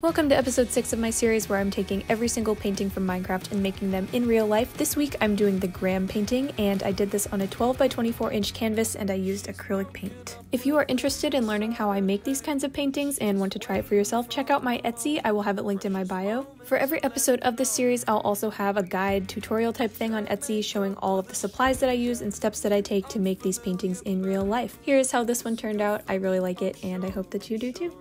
Welcome to episode 6 of my series where I'm taking every single painting from Minecraft and making them in real life. This week I'm doing the Graham painting and I did this on a 12 by 24 inch canvas and I used acrylic paint. If you are interested in learning how I make these kinds of paintings and want to try it for yourself, check out my Etsy. I will have it linked in my bio. For every episode of this series, I'll also have a guide tutorial type thing on Etsy showing all of the supplies that I use and steps that I take to make these paintings in real life. Here's how this one turned out. I really like it and I hope that you do too.